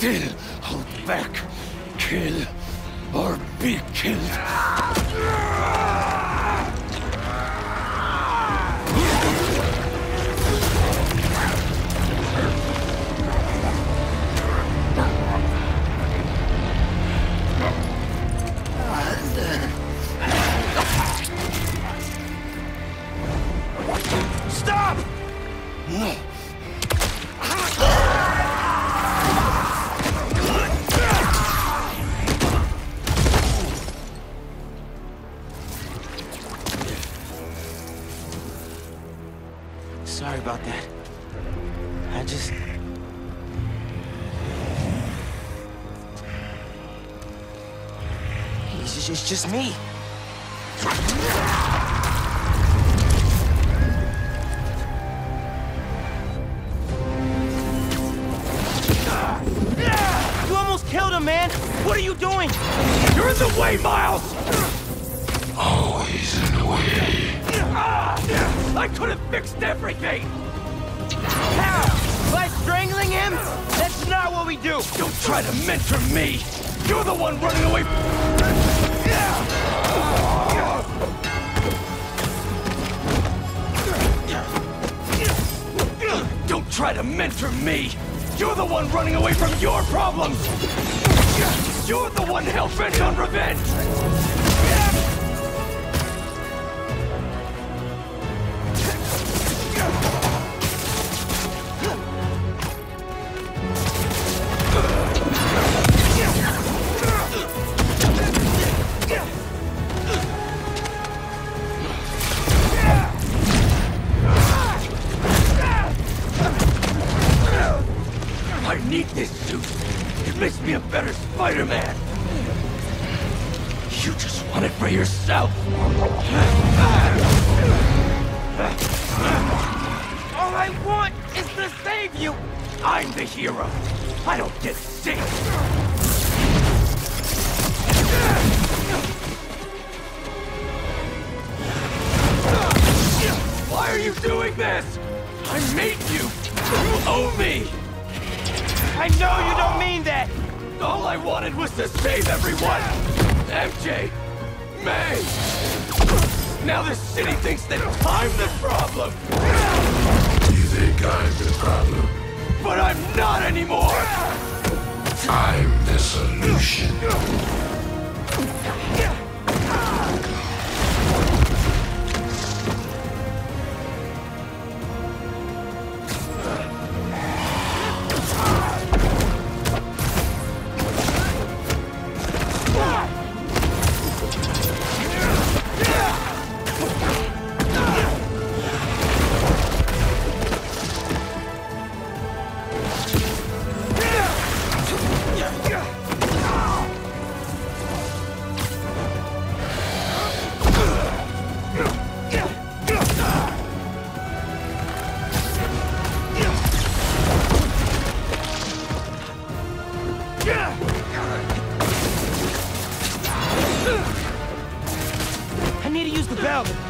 Still hold back. Kill or be killed. Just, me. You almost killed him, man! What are you doing? You're in the way, Miles! Always in the way. I could have fixed everything! How? By strangling him? That's not what we do! Don't try to mentor me! You're the one running away Don't try to mentor me! You're the one running away from your problems! You're the one hell-bent on revenge! Spider-Man. You just want it for yourself. All I want is to save you! I'm the hero. I don't get sick. Why are you doing this? I made you. You owe me. I know you don't mean that! All I wanted was to save everyone. MJ, May. Now the city thinks that I'm the problem, You think I'm the problem? but I'm not anymore. I'm the solution. To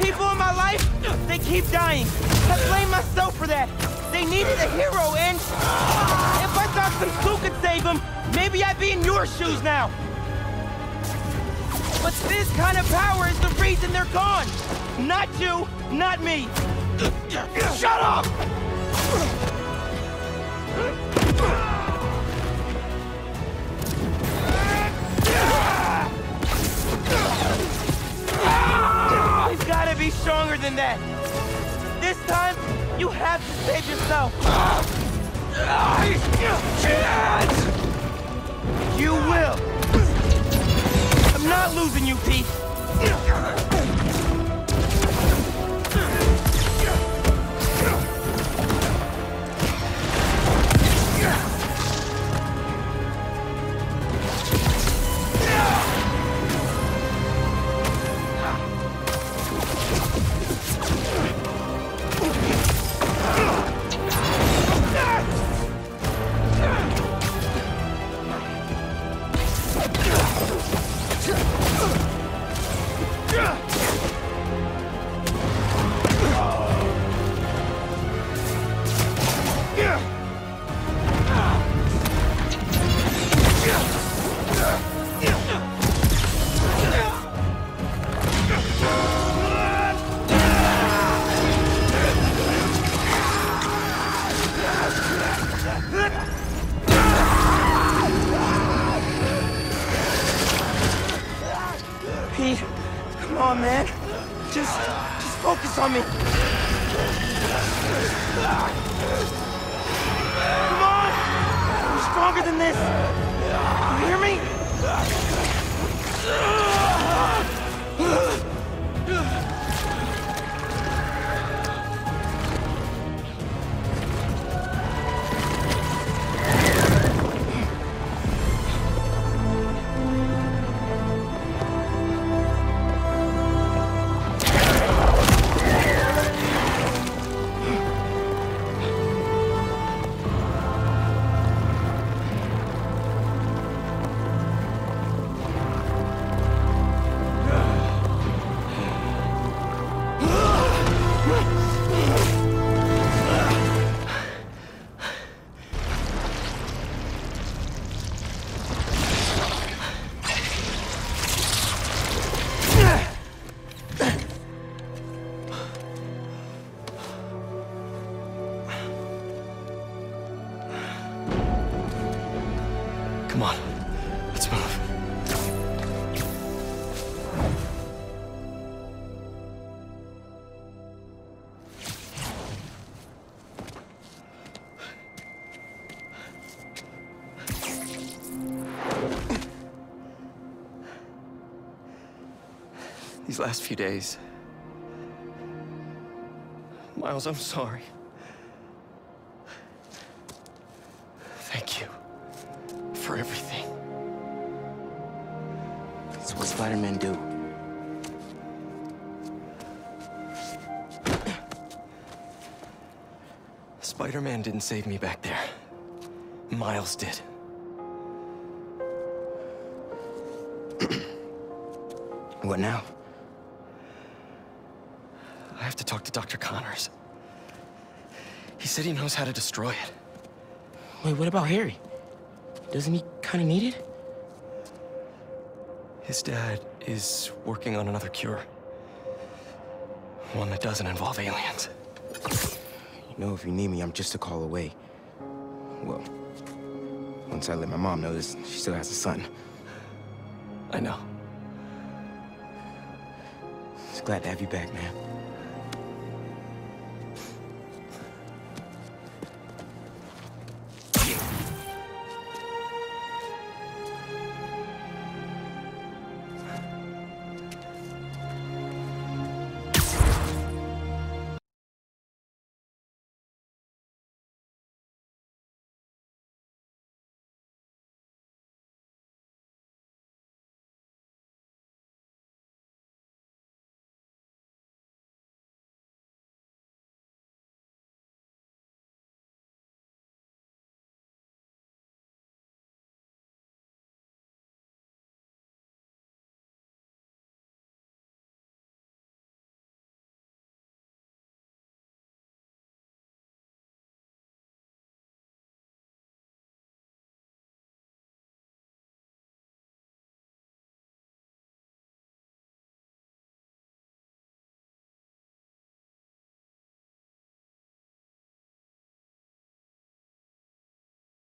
People in my life, they keep dying. I blame myself for that. They needed a hero, and if I thought some Sue could save them, maybe I'd be in your shoes now. But this kind of power is the reason they're gone. Not you, not me. Shut up! You've gotta be stronger than that. This time, you have to save yourself. I can't! You will. I'm not losing you. Pete, on, man. Just, just focus on me. Come on! You're stronger than this. You hear me? These last few days. Miles, I'm sorry. Thank you for everything. That's what Spider-Man do. Spider-Man didn't save me back there. Miles did. What now? I have to talk to Dr. Connors. He said he knows how to destroy it. Wait, what about Harry? Doesn't he kind of need it? His dad is working on another cure. One that doesn't involve aliens. You know, if you need me, I'm just a call away. Well, once I let my mom know this, she still has a son. I know. Just glad to have you back, man.